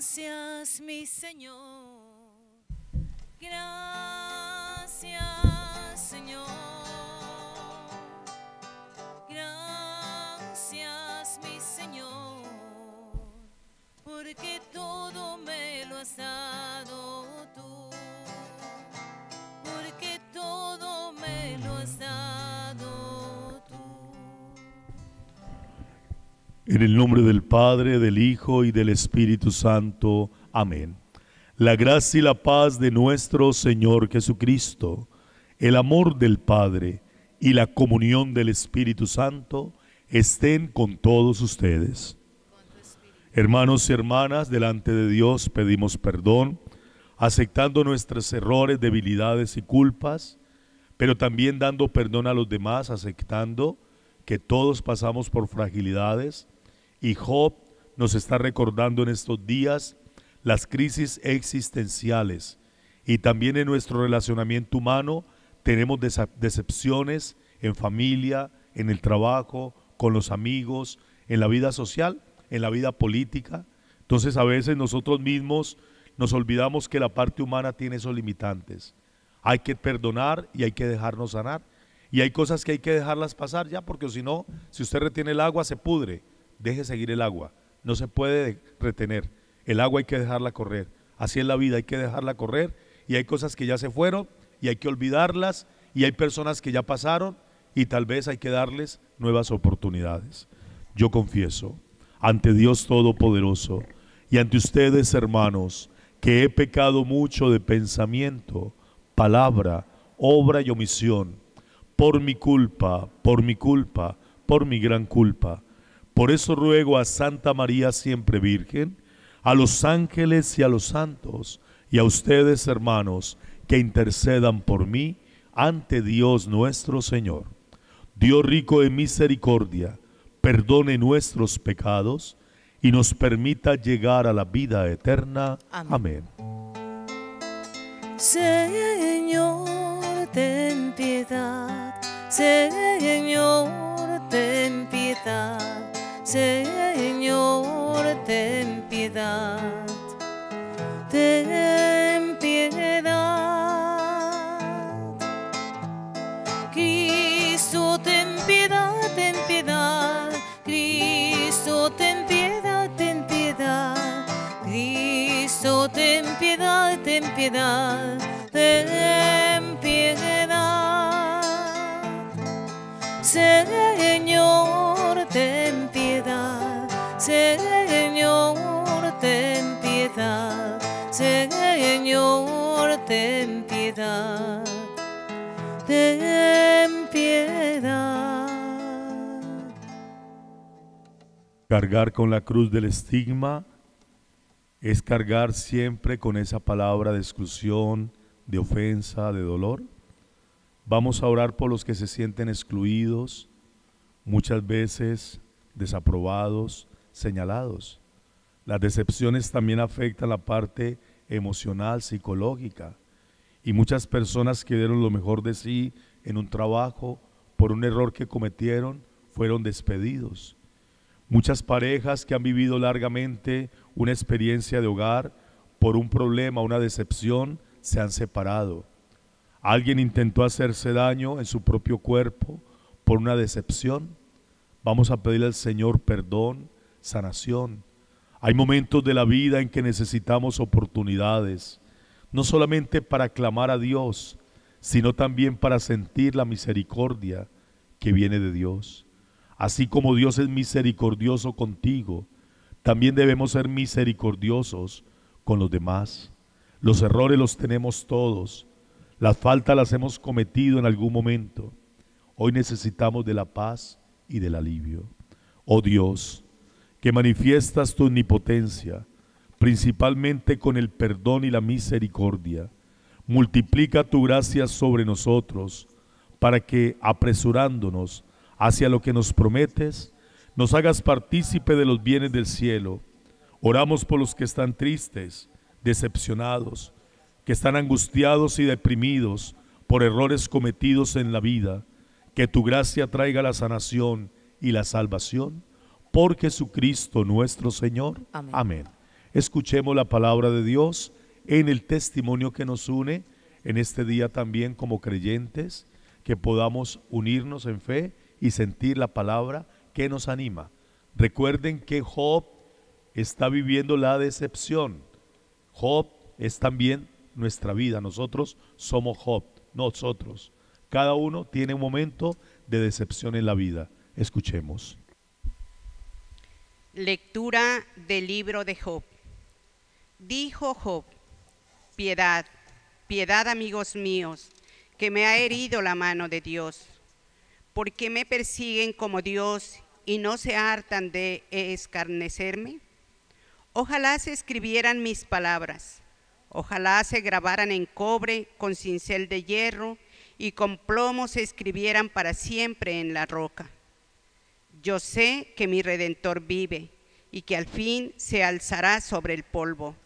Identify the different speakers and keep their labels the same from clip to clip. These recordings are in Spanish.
Speaker 1: Gracias, mi Señor. Gracias, Señor. Gracias, mi Señor. Porque todo me lo has dado
Speaker 2: En el nombre del Padre, del Hijo y del Espíritu Santo. Amén. La gracia y la paz de nuestro Señor Jesucristo, el amor del Padre y la comunión del Espíritu Santo estén con todos ustedes. Hermanos y hermanas, delante de Dios pedimos perdón, aceptando nuestros errores, debilidades y culpas, pero también dando perdón a los demás, aceptando que todos pasamos por fragilidades y Job nos está recordando en estos días las crisis existenciales y también en nuestro relacionamiento humano tenemos decepciones en familia, en el trabajo, con los amigos, en la vida social, en la vida política. Entonces a veces nosotros mismos nos olvidamos que la parte humana tiene esos limitantes. Hay que perdonar y hay que dejarnos sanar. Y hay cosas que hay que dejarlas pasar ya, porque si no, si usted retiene el agua, se pudre. Deje seguir el agua. No se puede retener. El agua hay que dejarla correr. Así es la vida, hay que dejarla correr. Y hay cosas que ya se fueron y hay que olvidarlas. Y hay personas que ya pasaron y tal vez hay que darles nuevas oportunidades. Yo confieso ante Dios Todopoderoso y ante ustedes, hermanos, que he pecado mucho de pensamiento, palabra, obra y omisión, por mi culpa, por mi culpa, por mi gran culpa. Por eso ruego a Santa María siempre Virgen, a los ángeles y a los santos, y a ustedes, hermanos, que intercedan por mí ante Dios nuestro Señor. Dios rico en misericordia, perdone nuestros pecados y nos permita llegar a la vida eterna.
Speaker 1: Amén. Señor, ten piedad. Señor, ten piedad. Señor, ten piedad. Ten piedad. Cristo, ten piedad, ten piedad. Cristo, ten piedad, ten piedad. Cristo, ten piedad, ten piedad, ten piedad. Ten piedad.
Speaker 2: Cargar con la cruz del estigma es cargar siempre con esa palabra de exclusión, de ofensa, de dolor. Vamos a orar por los que se sienten excluidos, muchas veces desaprobados, señalados. Las decepciones también afectan la parte emocional, psicológica. Y muchas personas que dieron lo mejor de sí en un trabajo por un error que cometieron fueron despedidos. Muchas parejas que han vivido largamente una experiencia de hogar por un problema, una decepción, se han separado. Alguien intentó hacerse daño en su propio cuerpo por una decepción. Vamos a pedirle al Señor perdón, sanación. Hay momentos de la vida en que necesitamos oportunidades, no solamente para clamar a Dios, sino también para sentir la misericordia que viene de Dios. Así como Dios es misericordioso contigo, también debemos ser misericordiosos con los demás. Los errores los tenemos todos, las faltas las hemos cometido en algún momento. Hoy necesitamos de la paz y del alivio. Oh Dios, que manifiestas tu omnipotencia, principalmente con el perdón y la misericordia. Multiplica tu gracia sobre nosotros, para que, apresurándonos hacia lo que nos prometes, nos hagas partícipe de los bienes del cielo. Oramos por los que están tristes, decepcionados, que están angustiados y deprimidos por errores cometidos en la vida. Que tu gracia traiga la sanación y la salvación por Jesucristo nuestro Señor.
Speaker 1: Amén.
Speaker 2: Amén. Escuchemos la palabra de Dios en el testimonio que nos une en este día también como creyentes, que podamos unirnos en fe y sentir la palabra que nos anima. Recuerden que Job está viviendo la decepción. Job es también nuestra vida. Nosotros somos Job, nosotros. Cada uno tiene un momento de decepción en la vida. Escuchemos.
Speaker 3: Lectura del libro de Job. Dijo Job, piedad, piedad amigos míos, que me ha herido la mano de Dios. ¿Por qué me persiguen como Dios y no se hartan de escarnecerme? Ojalá se escribieran mis palabras, ojalá se grabaran en cobre con cincel de hierro y con plomo se escribieran para siempre en la roca. Yo sé que mi redentor vive y que al fin se alzará sobre el polvo.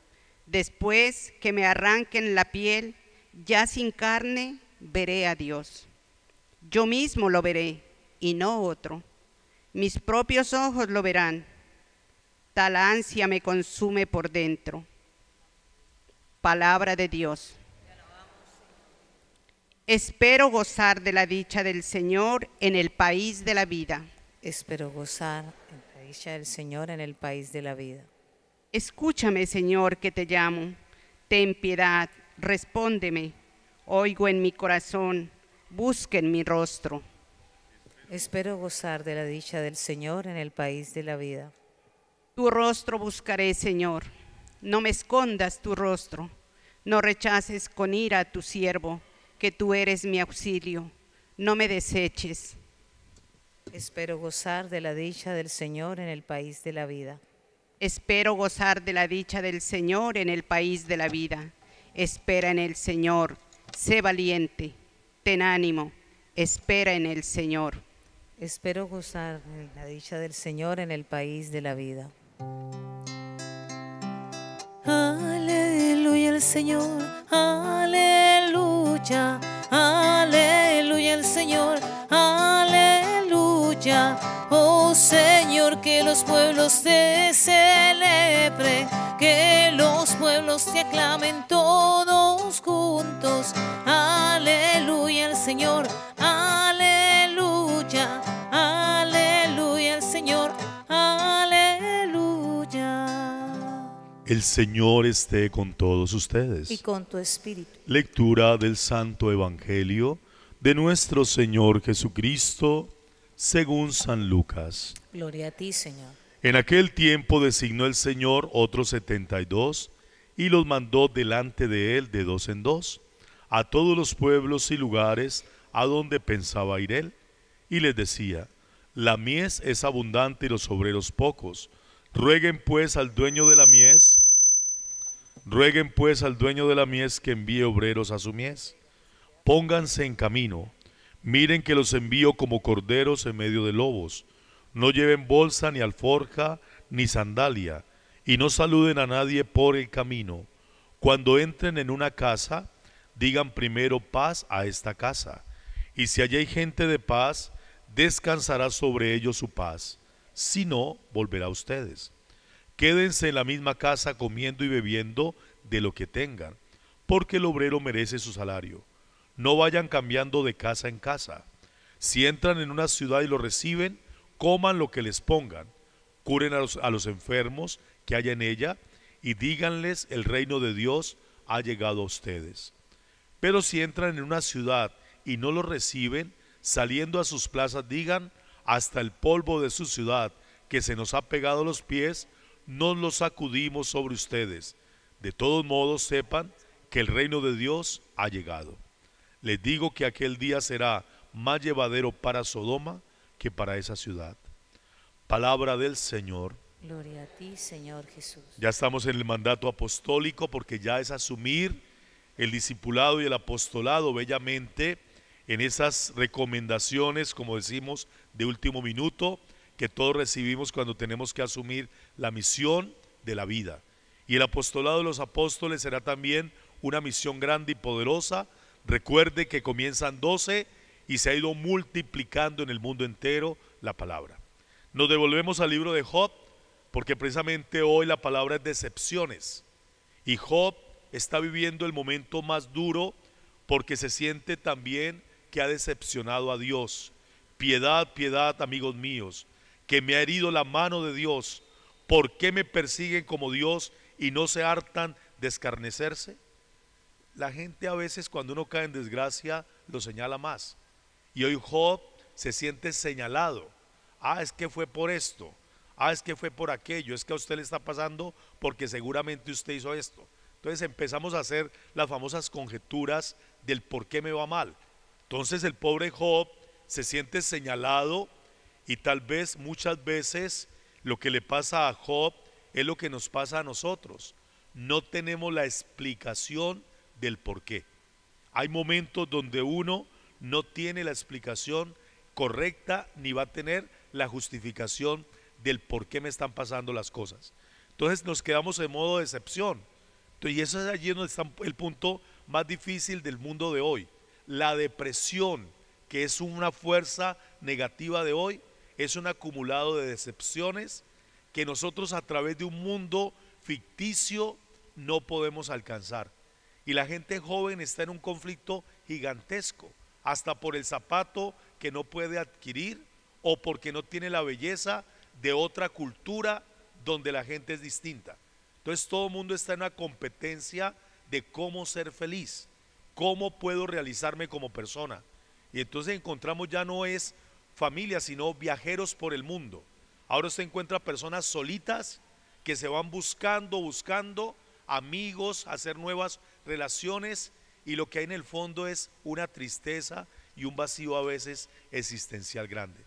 Speaker 3: Después que me arranquen la piel, ya sin carne, veré a Dios. Yo mismo lo veré y no otro. Mis propios ojos lo verán. Tal ansia me consume por dentro. Palabra de Dios. Espero gozar de la dicha del Señor en el país de la vida.
Speaker 1: Espero gozar en la dicha del Señor en el país de la vida.
Speaker 3: Escúchame, Señor, que te llamo. Ten piedad, respóndeme. Oigo en mi corazón, busquen mi rostro.
Speaker 1: Espero gozar de la dicha del Señor en el país de la vida.
Speaker 3: Tu rostro buscaré, Señor. No me escondas tu rostro. No rechaces con ira a tu siervo, que tú eres mi auxilio. No me deseches.
Speaker 1: Espero gozar de la dicha del Señor en el país de la vida.
Speaker 3: Espero gozar de la dicha del Señor en el país de la vida. Espera en el Señor. Sé valiente. Ten ánimo. Espera en el Señor.
Speaker 1: Espero gozar de la dicha del Señor en el país de la vida.
Speaker 4: Aleluya el Señor, aleluya, aleluya el Señor, aleluya. Oh Señor, que los pueblos te celebren, que los pueblos te aclamen todos juntos. Aleluya el Señor, aleluya, aleluya el Señor, aleluya.
Speaker 2: El Señor esté con todos ustedes.
Speaker 1: Y con tu espíritu.
Speaker 2: Lectura del Santo Evangelio de nuestro Señor Jesucristo según San Lucas.
Speaker 1: Gloria a ti, Señor.
Speaker 2: En aquel tiempo designó el Señor otros setenta y dos y los mandó delante de él de dos en dos a todos los pueblos y lugares a donde pensaba ir él. Y les decía, la mies es abundante y los obreros pocos. Rueguen pues al dueño de la mies, rueguen pues al dueño de la mies que envíe obreros a su mies. Pónganse en camino, miren que los envío como corderos en medio de lobos. No lleven bolsa ni alforja ni sandalia, y no saluden a nadie por el camino. Cuando entren en una casa, digan primero paz a esta casa. Y si hay gente de paz, descansará sobre ellos su paz. Si no, volverá a ustedes. Quédense en la misma casa comiendo y bebiendo de lo que tengan, porque el obrero merece su salario. No vayan cambiando de casa en casa. Si entran en una ciudad y lo reciben, coman lo que les pongan. Curen a los, enfermos que haya en ella y díganles el reino de Dios ha llegado a ustedes. Pero si entran en una ciudad y no lo reciben, saliendo a sus plazas digan, hasta el polvo de su ciudad que se nos ha pegado a los pies, nos lo sacudimos sobre ustedes. De todos modos sepan que el reino de Dios ha llegado. Les digo que aquel día será más llevadero para Sodoma que para esa ciudad. Palabra del Señor.
Speaker 1: Gloria a ti, Señor Jesús.
Speaker 2: Ya estamos en el mandato apostólico porque ya es asumir el discipulado y el apostolado bellamente en esas recomendaciones, como decimos, de último minuto que todos recibimos cuando tenemos que asumir la misión de la vida. Y el apostolado de los apóstoles será también una misión grande y poderosa. Recuerde que comienzan 12 y se ha ido multiplicando en el mundo entero la palabra. Nos devolvemos al libro de Job porque precisamente hoy la palabra es decepciones. Y Job está viviendo el momento más duro porque se siente también que ha decepcionado a Dios. Piedad, piedad, amigos míos, que me ha herido la mano de Dios. ¿Por qué me persiguen como Dios y no se hartan de escarnecerse? La gente a veces cuando uno cae en desgracia lo señala más. Y hoy Job se siente señalado. Ah, es que fue por esto. Ah, es que fue por aquello. Es que a usted le está pasando porque seguramente usted hizo esto. Entonces empezamos a hacer las famosas conjeturas del por qué me va mal. Entonces el pobre Job se siente señalado y tal vez muchas veces lo que le pasa a Job es lo que nos pasa a nosotros. No tenemos la explicación del por qué. Hay momentos donde uno no tiene la explicación correcta ni va a tener la justificación del por qué me están pasando las cosas. Entonces nos quedamos en modo de excepción. y eso es allí donde está el punto más difícil del mundo de hoy. La depresión, que es una fuerza negativa de hoy, es un acumulado de decepciones que nosotros a través de un mundo ficticio no podemos alcanzar. Y la gente joven está en un conflicto gigantesco, hasta por el zapato que no puede adquirir o porque no tiene la belleza de otra cultura donde la gente es distinta. Entonces todo el mundo está en una competencia de cómo ser feliz, cómo puedo realizarme como persona. Y entonces encontramos ya no es familia, sino viajeros por el mundo. Ahora se encuentra personas solitas que se van buscando, buscando amigos, hacer nuevas relaciones y lo que hay en el fondo es una tristeza y un vacío a veces existencial grande.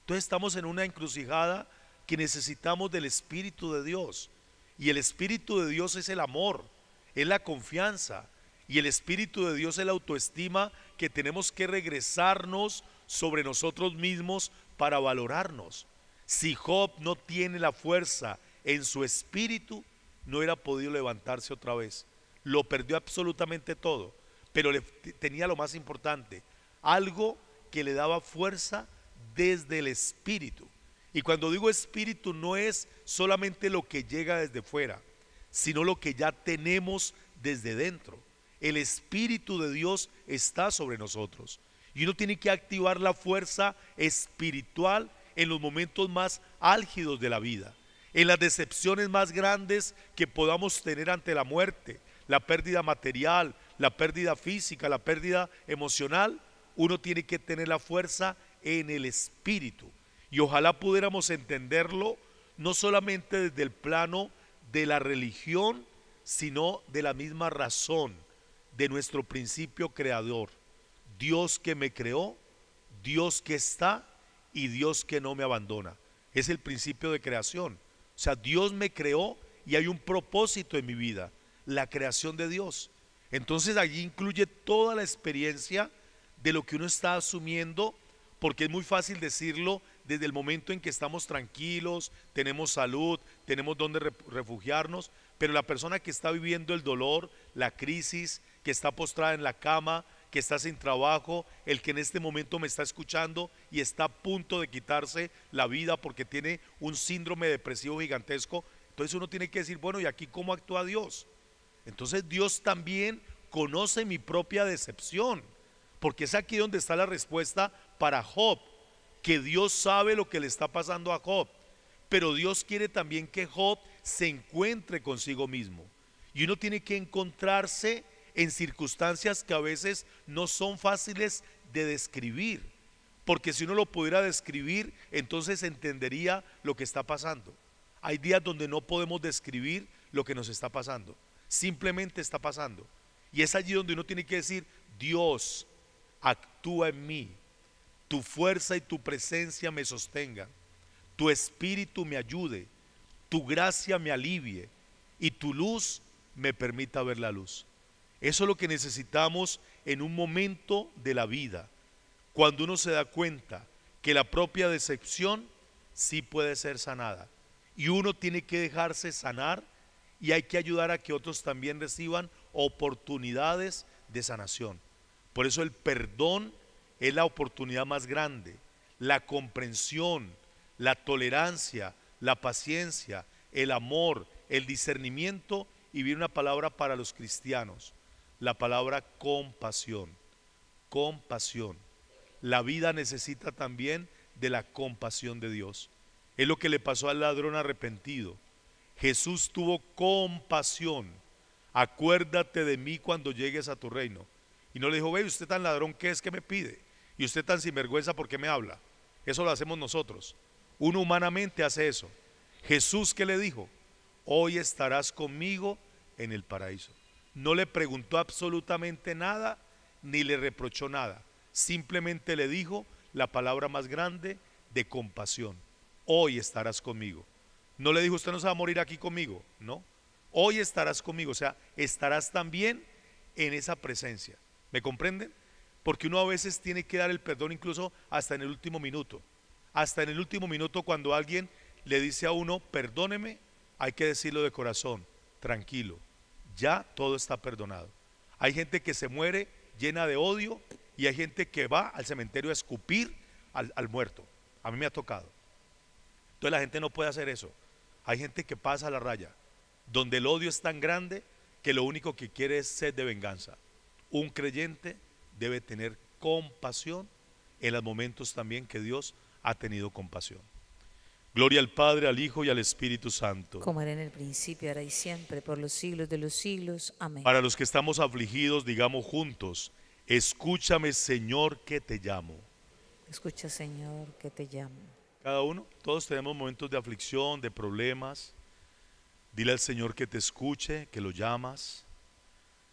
Speaker 2: Entonces estamos en una encrucijada que necesitamos del Espíritu de Dios. Y el Espíritu de Dios es el amor, es la confianza. Y el Espíritu de Dios es la autoestima que tenemos que regresarnos sobre nosotros mismos para valorarnos. Si Job no tiene la fuerza en su espíritu, no hubiera podido levantarse otra vez. Lo perdió absolutamente todo, pero le, tenía lo más importante, algo que le daba fuerza desde el espíritu. Y cuando digo espíritu no es solamente lo que llega desde fuera, sino lo que ya tenemos desde dentro. El espíritu de Dios está sobre nosotros. Y uno tiene que activar la fuerza espiritual en los momentos más álgidos de la vida, en las decepciones más grandes que podamos tener ante la muerte, la pérdida material, la pérdida física, la pérdida emocional. Uno tiene que tener la fuerza en el espíritu. Y ojalá pudiéramos entenderlo no solamente desde el plano de la religión, sino de la misma razón de nuestro principio creador. Dios que me creó, Dios que está y Dios que no me abandona. Es el principio de creación. O sea, Dios me creó y hay un propósito en mi vida, la creación de Dios. Entonces allí incluye toda la experiencia de lo que uno está asumiendo, porque es muy fácil decirlo desde el momento en que estamos tranquilos, tenemos salud, tenemos donde refugiarnos, pero la persona que está viviendo el dolor, la crisis, que está postrada en la cama, que está sin trabajo, el que en este momento me está escuchando y está a punto de quitarse la vida porque tiene un síndrome depresivo gigantesco. Entonces uno tiene que decir, bueno, ¿y aquí cómo actúa Dios? Entonces Dios también conoce mi propia decepción, porque es aquí donde está la respuesta para Job, que Dios sabe lo que le está pasando a Job, pero Dios quiere también que Job se encuentre consigo mismo. Y uno tiene que encontrarse en circunstancias que a veces no son fáciles de describir. Porque si uno lo pudiera describir, entonces entendería lo que está pasando. Hay días donde no podemos describir lo que nos está pasando. Simplemente está pasando. Y es allí donde uno tiene que decir, Dios, actúa en mí. Tu fuerza y tu presencia me sostengan. Tu espíritu me ayude. Tu gracia me alivie. Y tu luz me permita ver la luz. Eso es lo que necesitamos en un momento de la vida, cuando uno se da cuenta que la propia decepción sí puede ser sanada. Y uno tiene que dejarse sanar y hay que ayudar a que otros también reciban oportunidades de sanación. Por eso el perdón es la oportunidad más grande, la comprensión, la tolerancia, la paciencia, el amor, el discernimiento y viene una palabra para los cristianos, la palabra compasión. Compasión. La vida necesita también de la compasión de Dios. Es lo que le pasó al ladrón arrepentido. Jesús tuvo compasión. Acuérdate de mí cuando llegues a tu reino. Y no le dijo, ve, usted tan ladrón, ¿qué es que me pide? Y usted tan sinvergüenza, ¿por qué me habla? Eso lo hacemos nosotros. Uno humanamente hace eso. Jesús, ¿qué le dijo? Hoy estarás conmigo en el paraíso. No le preguntó absolutamente nada, ni le reprochó nada. Simplemente le dijo la palabra más grande de compasión. Hoy estarás conmigo. No le dijo, usted no se va a morir aquí conmigo, no. Hoy estarás conmigo, o sea, estarás también en esa presencia. ¿Me comprenden? Porque uno a veces tiene que dar el perdón incluso hasta en el último minuto. Hasta en el último minuto cuando alguien le dice a uno, perdóneme, hay que decirlo de corazón, tranquilo, ya todo está perdonado. Hay gente que se muere llena de odio y hay gente que va al cementerio a escupir al, al muerto. A mí me ha tocado. Entonces la gente no puede hacer eso. Hay gente que pasa la raya, donde el odio es tan grande que lo único que quiere es sed de venganza. Un creyente debe tener compasión en los momentos también que Dios ha tenido compasión. Gloria al Padre, al Hijo y al Espíritu Santo.
Speaker 1: Como era en el principio, ahora y siempre, por los siglos de los siglos. Amén.
Speaker 2: Para los que estamos afligidos, digamos juntos, escúchame Señor que te llamo.
Speaker 1: Escucha, Señor, que te llamo.
Speaker 2: Cada uno, todos tenemos momentos de aflicción, de problemas. Dile al Señor que te escuche, que lo llamas.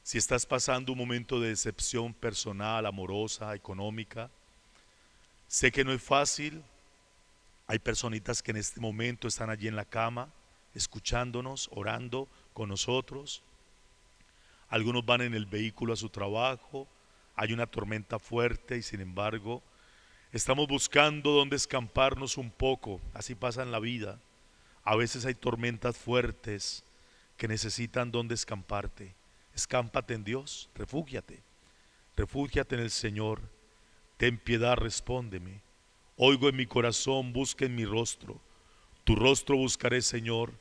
Speaker 2: Si estás pasando un momento de decepción personal, amorosa, económica, sé que no es fácil. Hay personitas que en este momento están allí en la cama, escuchándonos, orando con nosotros. Algunos van en el vehículo a su trabajo. Hay una tormenta fuerte y sin embargo estamos buscando dónde escamparnos un poco. Así pasa en la vida. A veces hay tormentas fuertes que necesitan dónde escamparte. Escámpate en Dios, refúgiate. Refúgiate en el Señor. Ten piedad, respóndeme. Oigo en mi corazón, busca en mi rostro. Tu rostro buscaré, Señor.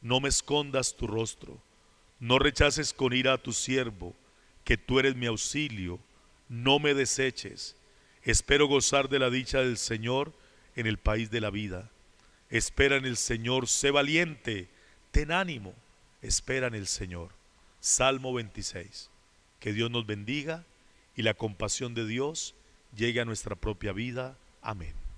Speaker 2: No me escondas tu rostro. No rechaces con ira a tu siervo, que tú eres mi auxilio. No me deseches. Espero gozar de la dicha del Señor en el país de la vida. Espera en el Señor, sé valiente, ten ánimo, espera en el Señor. Salmo 26. Que Dios nos bendiga y la compasión de Dios llegue a nuestra propia vida. Amén.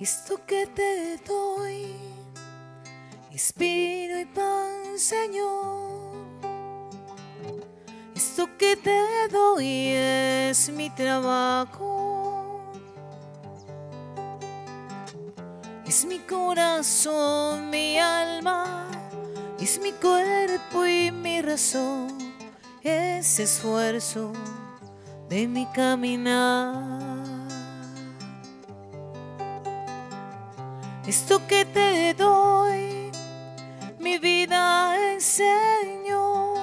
Speaker 1: Esto que te doy, espino y pan, Señor. Esto que te doy es mi trabajo. Es mi corazón, mi alma, es mi cuerpo y mi razón. Es esfuerzo de mi caminar. Esto que te doy, mi vida es Señor.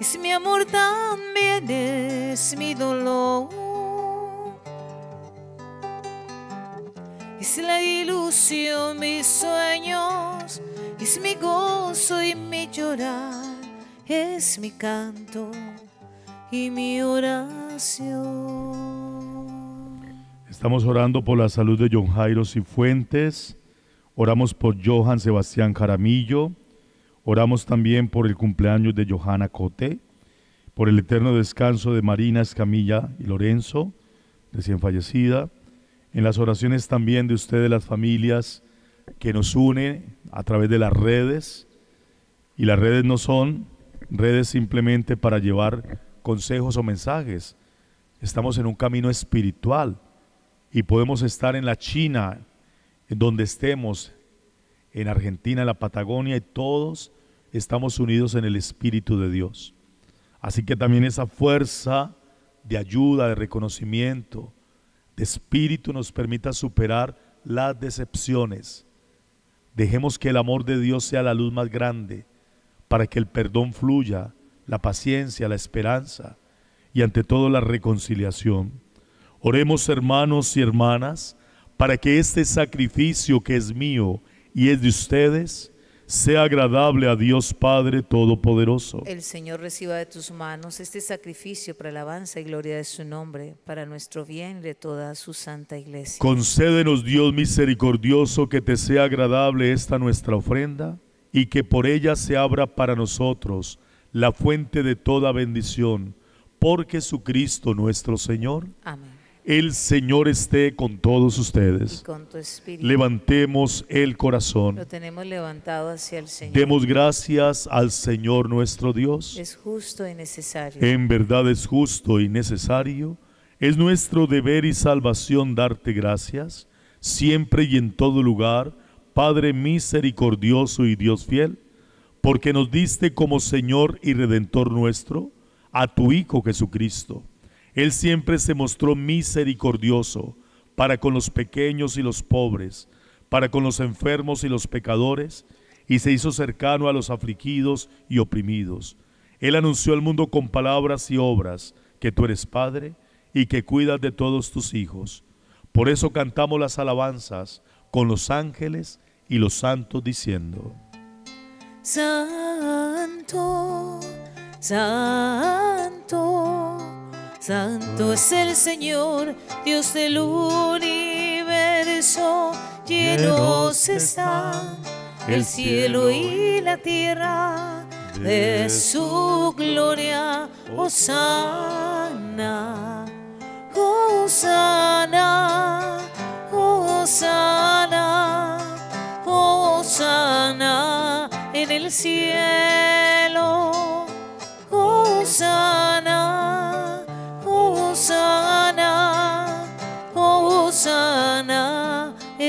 Speaker 1: Es mi amor también, es mi dolor. Es la ilusión, mis sueños, es mi gozo y mi llorar, es mi canto y mi oración.
Speaker 2: Estamos orando por la salud de John Jairo Cifuentes. Oramos por Johan Sebastián Jaramillo. Oramos también por el cumpleaños de Johanna Cote, por el eterno descanso de Marina Escamilla y Lorenzo, recién fallecida. En las oraciones también de ustedes, las familias que nos unen a través de las redes. Y las redes no son redes simplemente para llevar consejos o mensajes. Estamos en un camino espiritual y podemos estar en la China, en donde estemos, en Argentina, en la Patagonia, y todos estamos unidos en el Espíritu de Dios. Así que también esa fuerza de ayuda, de reconocimiento, de espíritu nos permita superar las decepciones. Dejemos que el amor de Dios sea la luz más grande para que el perdón fluya, la paciencia, la esperanza y ante todo la reconciliación. Oremos hermanos y hermanas para que este sacrificio que es mío y es de ustedes sea agradable a Dios Padre Todopoderoso.
Speaker 1: El Señor reciba de tus manos este sacrificio para alabanza y gloria de su nombre, para nuestro bien y de toda su santa iglesia.
Speaker 2: Concédenos Dios misericordioso que te sea agradable esta nuestra ofrenda y que por ella se abra para nosotros la fuente de toda bendición, por Jesucristo nuestro Señor.
Speaker 1: Amén.
Speaker 2: El Señor esté con todos
Speaker 1: Y
Speaker 2: ustedes.
Speaker 1: con tu espíritu
Speaker 2: Levantemos el corazón.
Speaker 1: lo tenemos levantado hacia el Señor.
Speaker 2: Demos gracias al Señor nuestro Dios.
Speaker 1: Es justo y necesario.
Speaker 2: En verdad es justo y necesario. Es nuestro deber y salvación darte gracias, siempre y en todo lugar, Padre misericordioso y Dios fiel, porque nos diste como Señor y Redentor nuestro a tu Hijo Jesucristo. Él siempre se mostró misericordioso para con los pequeños y los pobres, para con los enfermos y los pecadores, y se hizo cercano a los afligidos y oprimidos. Él anunció al mundo con palabras y obras que tú eres Padre y que cuidas de todos tus hijos. Por eso cantamos las alabanzas con los ángeles y los santos diciendo,
Speaker 1: Santo, santo, santo es el Señor, Dios del universo. Llenos están el cielo y la tierra de su gloria. Hosana, Hosana, Hosana, Hosana en el cielo. Hosana,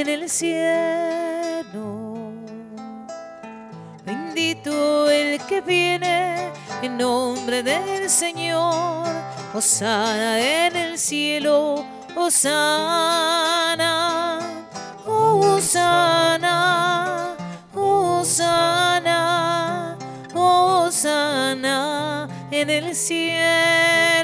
Speaker 1: en el cielo. Bendito el que viene en nombre del Señor. Hosana en el cielo. Hosana. Hosana. Hosana. Hosana en el cielo.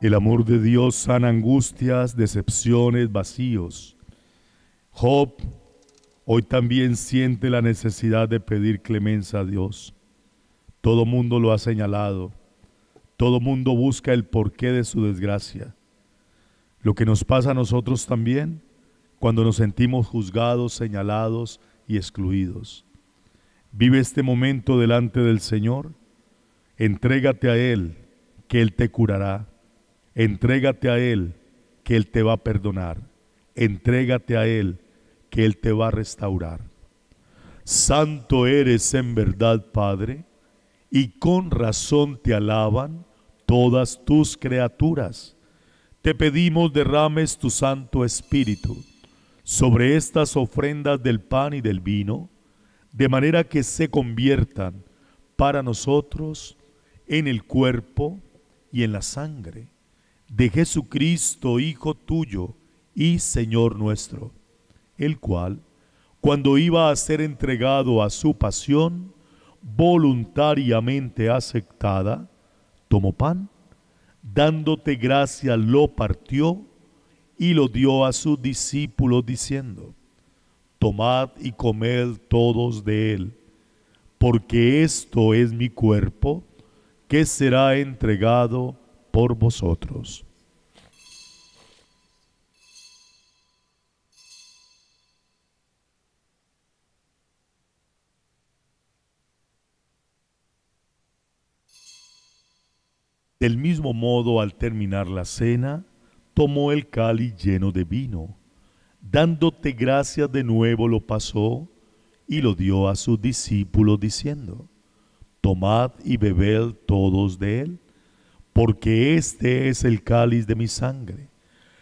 Speaker 1: El
Speaker 2: amor de Dios sana angustias, decepciones, vacíos. Job hoy también siente la necesidad de pedir clemencia a Dios. Todo mundo lo ha señalado. Todo mundo busca el porqué de su desgracia. Lo que nos pasa a nosotros también cuando nos sentimos juzgados, señalados y excluidos. Vive este momento delante del Señor. Entrégate a Él, que Él te curará. Entrégate a Él, que Él te va a perdonar. Entrégate a Él, que Él te va a restaurar. Santo eres en verdad, Padre, y con razón te alaban todas tus criaturas. Te pedimos derrames tu Santo Espíritu sobre estas ofrendas del pan y del vino, de manera que se conviertan para nosotros en el cuerpo y en la sangre de Jesucristo, Hijo tuyo y Señor nuestro, el cual, cuando iba a ser entregado a su pasión, voluntariamente aceptada, tomó pan, dándote gracia, lo partió y lo dio a sus discípulos diciendo, tomad y comed todos de él, porque esto es mi cuerpo que será entregado por vosotros. Del mismo modo, al terminar la cena, tomó el cáliz lleno de vino, dándote gracias de nuevo lo pasó y lo dio a sus discípulos diciendo, tomad y bebed todos de él, porque este es el cáliz de mi sangre,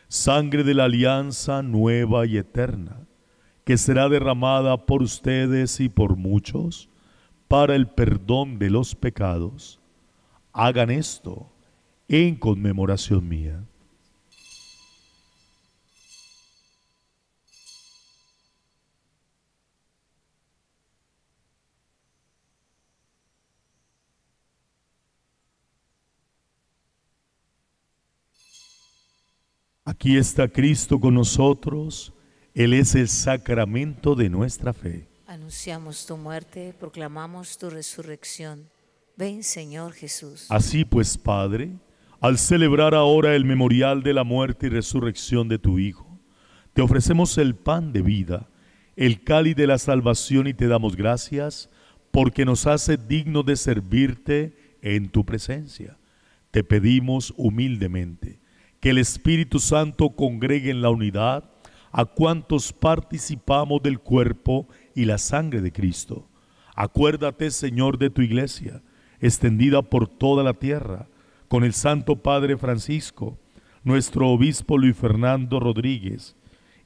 Speaker 2: sangre de la alianza nueva y eterna, que será derramada por ustedes y por muchos para el perdón de los pecados. Hagan esto en conmemoración mía. Aquí está Cristo con nosotros, Él es el sacramento de nuestra fe.
Speaker 1: Anunciamos tu muerte, proclamamos tu resurrección. Ven, Señor Jesús.
Speaker 2: Así pues, Padre, al celebrar ahora el memorial de la muerte y resurrección de tu Hijo, te ofrecemos el pan de vida, el cáliz de la salvación y te damos gracias porque nos hace dignos de servirte en tu presencia. Te pedimos humildemente que el Espíritu Santo congregue en la unidad a cuantos participamos del cuerpo y la sangre de Cristo. Acuérdate, Señor, de tu iglesia, extendida por toda la tierra, con el Santo Padre Francisco, nuestro obispo Luis Fernando Rodríguez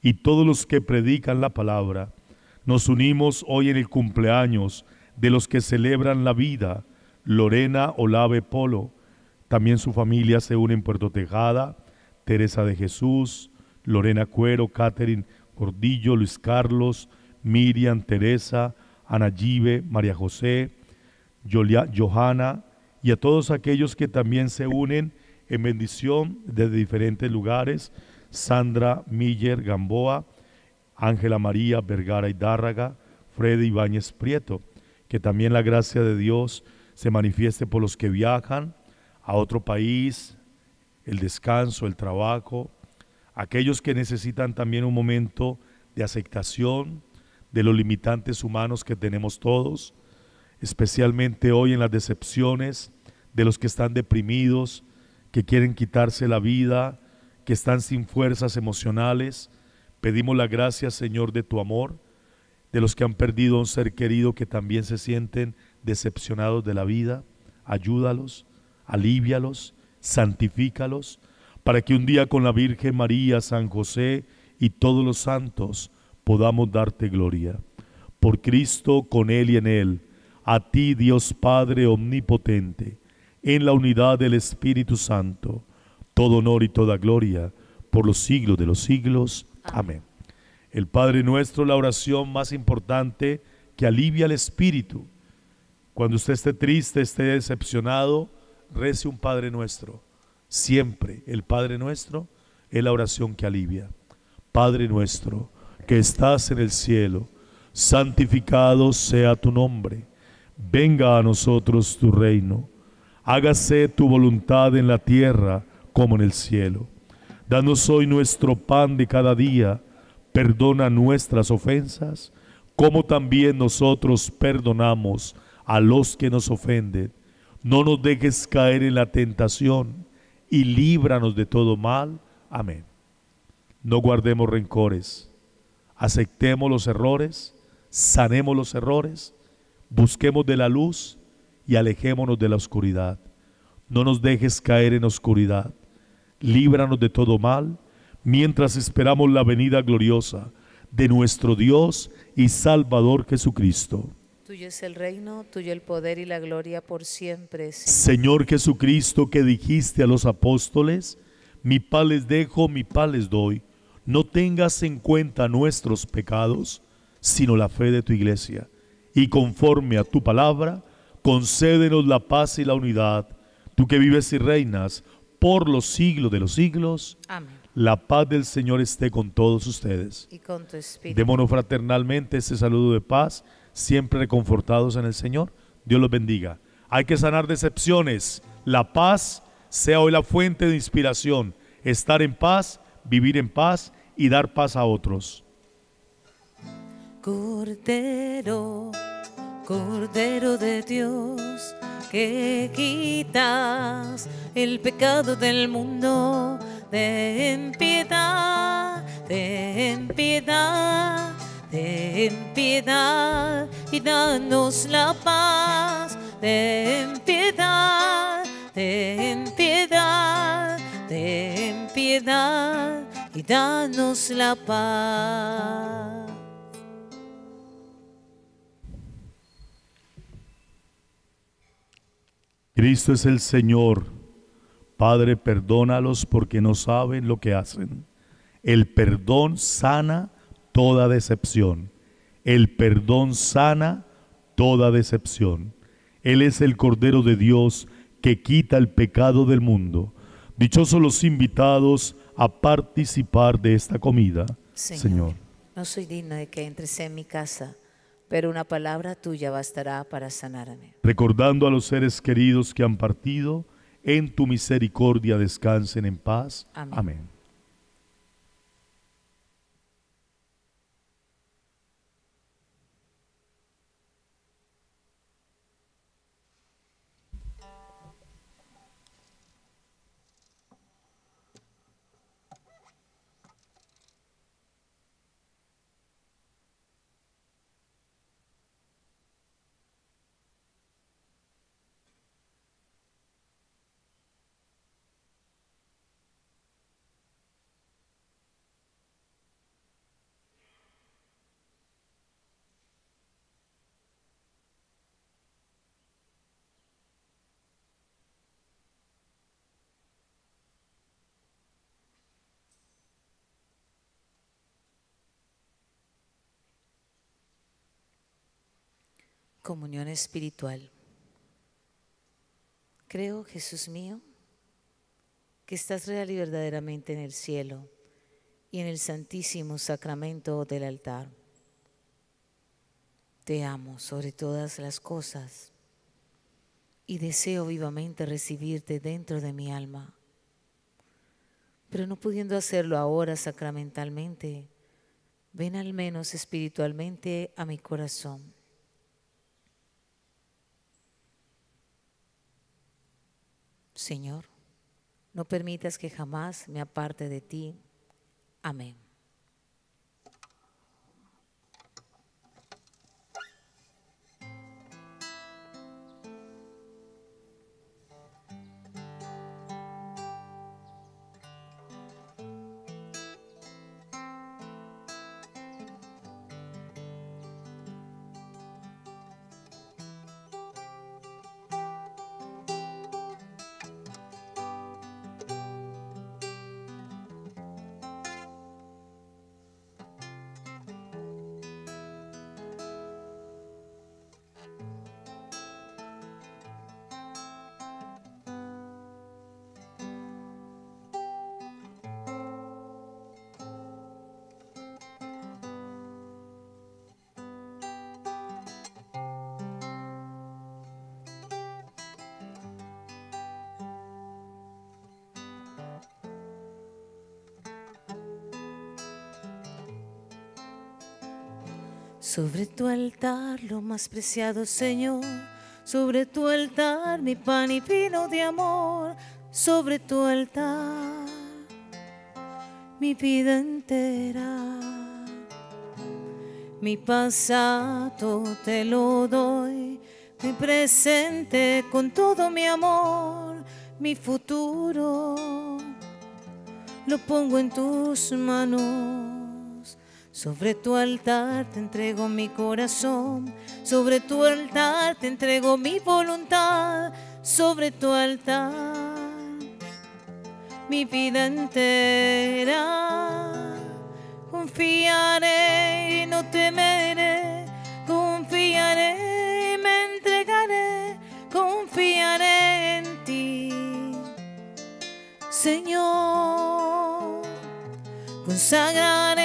Speaker 2: y todos los que predican la palabra. Nos unimos hoy en el cumpleaños de los que celebran la vida, Lorena Olave Polo, también su familia se une en Puerto Tejada, Teresa de Jesús, Lorena Cuero, Catherine Gordillo, Luis Carlos, Miriam, Teresa, Ana Gibe, María José, Yolia, Johanna y a todos aquellos que también se unen en bendición desde diferentes lugares, Sandra Miller Gamboa, Ángela María Vergara Hidárraga, Freddy Ibáñez Prieto, que también la gracia de Dios se manifieste por los que viajan a otro país, el descanso, el trabajo, aquellos que necesitan también un momento de aceptación de los limitantes humanos que tenemos todos, especialmente hoy en las decepciones de los que están deprimidos, que quieren quitarse la vida, que están sin fuerzas emocionales. Pedimos la gracia, Señor, de tu amor, de los que han perdido a un ser querido que también se sienten decepcionados de la vida. Ayúdalos, alívialos, santifícalos, para que un día con la Virgen María, San José y todos los santos podamos darte gloria. Por Cristo, con Él y en Él, a ti Dios Padre Omnipotente, en la unidad del Espíritu Santo, todo honor y toda gloria por los siglos de los siglos. Amén. El Padre nuestro, la oración más importante que alivia el espíritu. Cuando usted esté triste, esté decepcionado, rece un Padre nuestro. Siempre el Padre nuestro es la oración que alivia. Padre nuestro, que estás en el cielo, santificado sea tu nombre. Venga a nosotros tu reino. Hágase tu voluntad en la tierra como en el cielo. Danos hoy nuestro pan de cada día. Perdona nuestras ofensas, como también nosotros perdonamos a los que nos ofenden no nos dejes caer en la tentación y líbranos de todo mal. Amén. No guardemos rencores, aceptemos los errores, sanemos los errores, busquemos de la luz y alejémonos de la oscuridad. No nos dejes caer en oscuridad, líbranos de todo mal, mientras esperamos la venida gloriosa de nuestro Dios y Salvador Jesucristo.
Speaker 1: Tuyo es el reino, tuyo el poder y la gloria por siempre, Señor.
Speaker 2: Señor Jesucristo, que dijiste a los apóstoles, mi paz les dejo, mi paz les doy. No tengas en cuenta nuestros pecados, sino la fe de tu iglesia. Y conforme a tu palabra, concédenos la paz y la unidad. Tú que vives y reinas por los siglos de los siglos.
Speaker 1: Amén.
Speaker 2: La paz del Señor esté con todos ustedes.
Speaker 1: Y con tu espíritu.
Speaker 2: Démonos fraternalmente este saludo de paz siempre reconfortados en el Señor. Dios los bendiga. Hay que sanar decepciones. La paz sea hoy la fuente de inspiración. Estar en paz, vivir en paz y dar paz a otros.
Speaker 1: Cordero, Cordero de Dios, que quitas el pecado del mundo, ten piedad, ten piedad Ten piedad y danos la paz. Ten piedad, ten piedad, ten piedad y danos la paz.
Speaker 2: Cristo es el Señor. Padre, perdónalos porque no saben lo que hacen. El perdón sana toda decepción. El perdón sana toda decepción. Él es el Cordero de Dios que quita el pecado del mundo. Dichosos los invitados a participar de esta comida.
Speaker 1: Señor,
Speaker 2: Señor.
Speaker 1: no soy digna de que entres en mi casa, pero una palabra tuya bastará para sanarme.
Speaker 2: recordando a los seres queridos que han partido, en tu misericordia descansen en paz.
Speaker 1: Amén.
Speaker 2: Amén.
Speaker 1: Comunión espiritual. Creo, Jesús mío, que estás real y verdaderamente en el cielo y en el santísimo sacramento del altar. Te amo sobre todas las cosas y deseo vivamente recibirte dentro de mi alma. Pero no pudiendo hacerlo ahora sacramentalmente, ven al menos espiritualmente a mi corazón. Señor, no permitas que jamás me aparte de ti. Amén. Sobre tu altar, lo más preciado, Señor. Sobre tu altar, mi pan y vino de amor. Sobre tu altar, mi vida entera. Mi pasado te lo doy, mi presente con todo mi amor, mi futuro lo pongo en tus manos. Sobre tu altar te entrego mi corazón, sobre tu altar te entrego mi voluntad, sobre tu altar mi vida entera. Confiaré y no temeré, confiaré y me entregaré, confiaré en ti. Señor, consagraré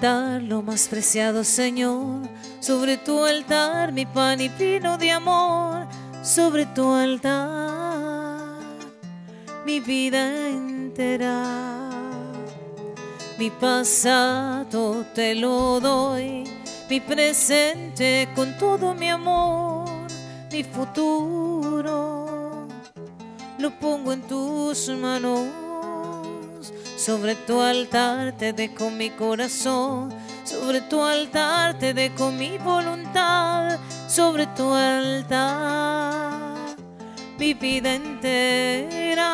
Speaker 1: altar, lo más preciado, Señor. Sobre tu altar, mi pan y vino de amor. Sobre tu altar, mi vida entera. Mi pasado te lo doy, mi presente con todo mi amor, mi futuro lo pongo en tus manos. Sobre tu altar te dejo mi corazón, sobre tu altar te dejo mi voluntad, sobre tu altar mi vida entera.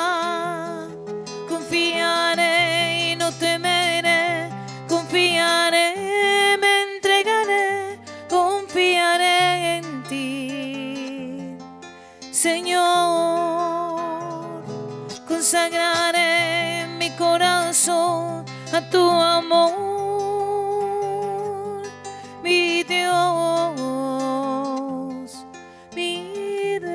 Speaker 1: Confiaré y no temeré, confiaré, me entregaré, confiaré en ti. Señor, consagraré corazón a tu amor, mi Dios, mi Rey.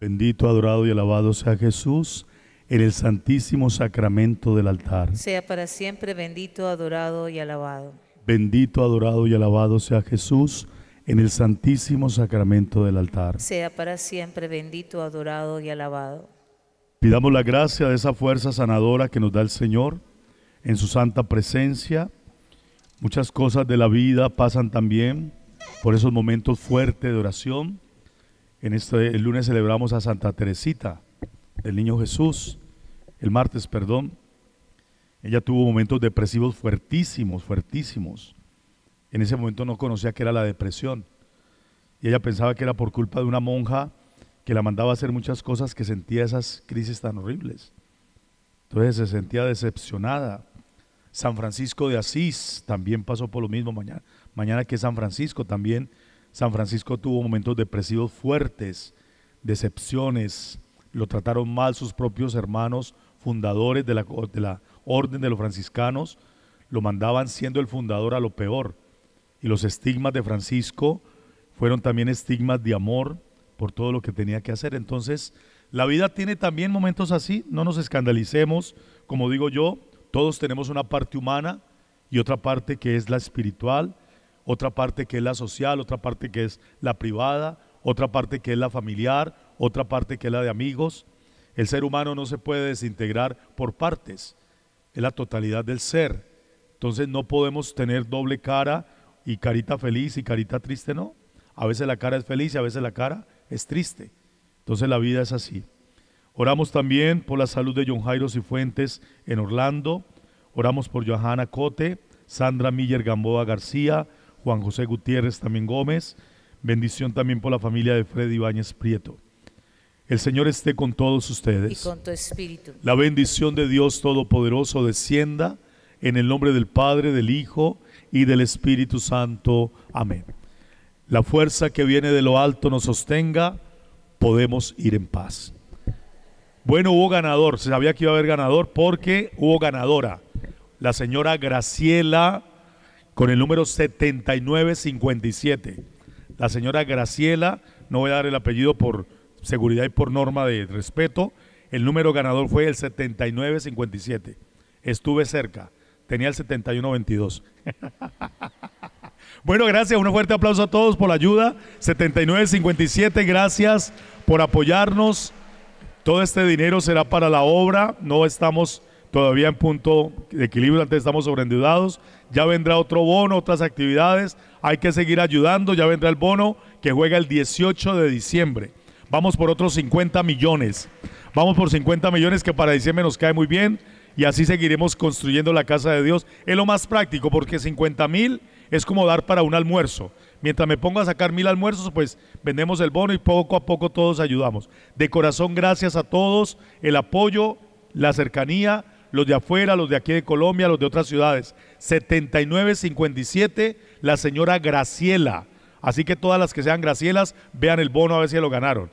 Speaker 2: Bendito, adorado y alabado sea Jesús en el santísimo sacramento del altar.
Speaker 1: Sea para siempre bendito, adorado y alabado.
Speaker 2: Bendito, adorado y alabado sea Jesús en el santísimo sacramento del altar.
Speaker 1: Sea para siempre bendito, adorado y alabado.
Speaker 2: Pidamos la gracia de esa fuerza sanadora que nos da el Señor en su santa presencia. Muchas cosas de la vida pasan también por esos momentos fuertes de oración. En este el lunes celebramos a Santa Teresita, del Niño Jesús. El martes, perdón. Ella tuvo momentos depresivos fuertísimos, fuertísimos. En ese momento no conocía que era la depresión. Y ella pensaba que era por culpa de una monja que la mandaba a hacer muchas cosas que sentía esas crisis tan horribles. Entonces se sentía decepcionada. San Francisco de Asís también pasó por lo mismo mañana. Mañana que San Francisco también. San Francisco tuvo momentos depresivos fuertes, decepciones. Lo trataron mal sus propios hermanos fundadores de la, de la orden de los franciscanos. Lo mandaban siendo el fundador a lo peor. Y los estigmas de Francisco fueron también estigmas de amor por todo lo que tenía que hacer. Entonces, la vida tiene también momentos así, no nos escandalicemos, como digo yo, todos tenemos una parte humana y otra parte que es la espiritual, otra parte que es la social, otra parte que es la privada, otra parte que es la familiar, otra parte que es la de amigos. El ser humano no se puede desintegrar por partes, es la totalidad del ser. Entonces no podemos tener doble cara y carita feliz y carita triste, no. A veces la cara es feliz y a veces la cara es triste. Entonces la vida es así. Oramos también por la salud de John Jairo Cifuentes en Orlando. Oramos por Johanna Cote, Sandra Miller Gamboa García, Juan José Gutiérrez también Gómez. Bendición también por la familia de Freddy Ibáñez Prieto. El Señor esté con todos
Speaker 1: Y
Speaker 2: ustedes.
Speaker 1: con tu espíritu.
Speaker 2: La bendición de Dios Todopoderoso descienda en el nombre del Padre, del Hijo y del Espíritu Santo. Amén. La fuerza que viene de lo alto nos sostenga, podemos ir en paz. Bueno, hubo ganador, se sabía que iba a haber ganador porque hubo ganadora. La señora Graciela con el número 7957. La señora Graciela, no voy a dar el apellido por seguridad y por norma de respeto, el número ganador fue el 7957. Estuve cerca, tenía el 7122. Bueno, gracias, un fuerte aplauso a todos por la ayuda. 7957, gracias por apoyarnos. Todo este dinero será para la obra, no estamos todavía en punto de equilibrio, antes estamos sobreendeudados. Ya vendrá otro bono, otras actividades, hay que seguir ayudando, ya vendrá el bono que juega el 18 de diciembre. Vamos por otros 50 millones. Vamos por 50 millones que para diciembre nos cae muy bien y así seguiremos construyendo la casa de Dios. Es lo más práctico porque 50 mil es como dar para un almuerzo. Mientras me pongo a sacar mil almuerzos, pues vendemos el bono y poco a poco todos ayudamos. De corazón, gracias a todos, el apoyo, la cercanía, los de afuera, los de aquí de Colombia, los de otras ciudades. 7957, la señora Graciela. Así que todas las que sean Gracielas, vean el bono a ver si lo ganaron.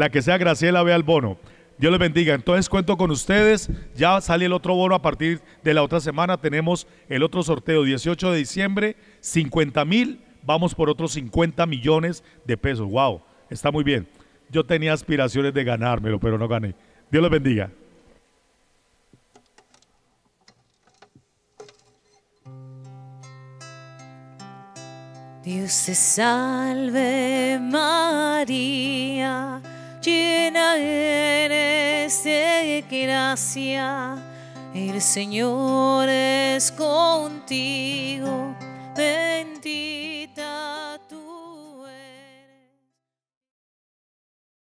Speaker 2: La que sea Graciela, vea el bono. Dios les bendiga. Entonces cuento con ustedes. Ya sale el otro bono a partir de la otra semana. Tenemos el otro sorteo, 18 de diciembre, 50 mil. Vamos por otros 50 millones de pesos. Wow, está muy bien. Yo tenía aspiraciones de ganármelo, pero no gané. Dios les bendiga.
Speaker 1: Dios te salve María, llena eres de gracia, el Señor es contigo, en ti.